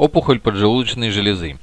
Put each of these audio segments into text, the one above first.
Опухоль поджелудочной железы.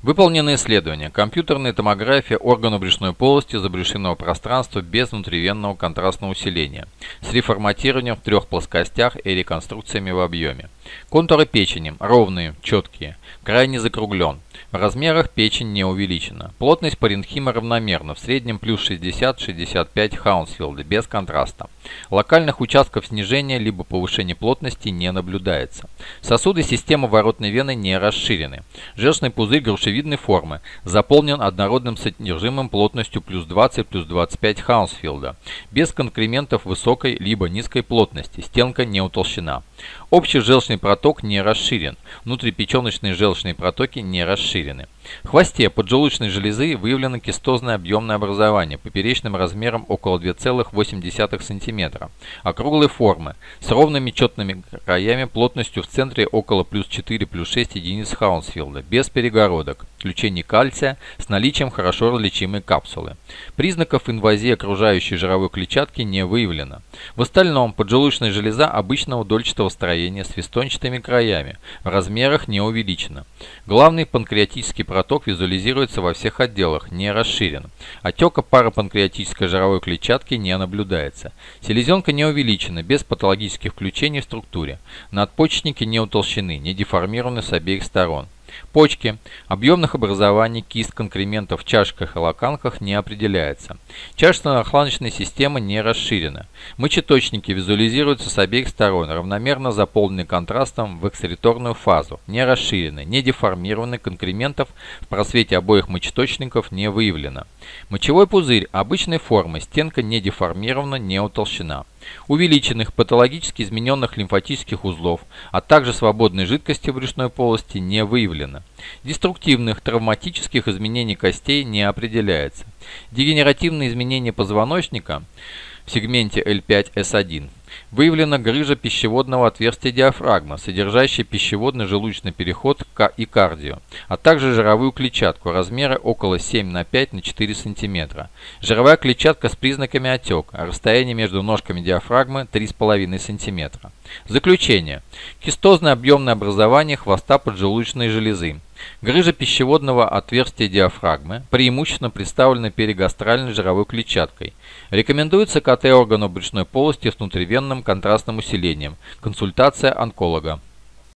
Выполнено исследование. Компьютерная томография органа брюшной полости забрюшинного пространства без внутривенного контрастного усиления с реформатированием в трех плоскостях и реконструкциями в объеме. Контуры печени ровные, четкие, крайне закруглен. В размерах печень не увеличена. Плотность паренхима равномерна, в среднем плюс 60-65 Хаунсфилда, без контраста. Локальных участков снижения либо повышения плотности не наблюдается. Сосуды системы воротной вены не расширены. Желчный пузырь грушевидной формы, заполнен однородным содержимым плотностью плюс 20 плюс 25 Хаунсфилда, без конкрементов высокой либо низкой плотности, стенка не утолщена. Общий желчный проток не расширен, внутрипеченочные желчные протоки не расширены. до ширины. В хвосте поджелудочной железы выявлено кистозное объемное образование поперечным размером около 2,8 см, округлой формы, с ровными четными краями плотностью в центре около плюс 4 плюс 6 единиц Хаунсфилда, без перегородок, включений кальция, с наличием хорошо различимой капсулы. Признаков инвазии окружающей жировой клетчатки не выявлено. В остальном поджелудочная железа обычного дольчатого строения с вестончатыми краями, в размерах не увеличена. Главный панкреатический проток визуализируется во всех отделах, не расширен. Отека парапанкреатической жировой клетчатки не наблюдается. Селезенка не увеличена, без патологических включений в структуре. Надпочечники не утолщены, не деформированы с обеих сторон. Почки. Объемных образований кист конкрементов в чашках и лаканках не определяется. Чашечно-охланочная система не расширена. Мочеточники визуализируются с обеих сторон, равномерно заполнены контрастом в экскреторную фазу, не расширены, не деформированы, конкрементов в просвете обоих мочеточников не выявлено. Мочевой пузырь обычной формы, стенка не деформирована, не утолщена увеличенных патологически измененных лимфатических узлов, а также свободной жидкости в брюшной полости не выявлено. Деструктивных травматических изменений костей не определяется. Дегенеративные изменения позвоночника в сегменте L5S1 Выявлена грыжа пищеводного отверстия диафрагмы, содержащая пищеводный желудочный переход и кардио, а также жировую клетчатку размера около 7 на 5 на 4 см. Жировая клетчатка с признаками отека, расстояние между ножками диафрагмы 3,5 см. Заключение. Кистозное объемное образование хвоста поджелудочной железы. Грыжа пищеводного отверстия диафрагмы преимущественно представлена перигастральной жировой клетчаткой. Рекомендуется КТ органов брюшной полости с внутривенным контрастным усилением. Консультация онколога.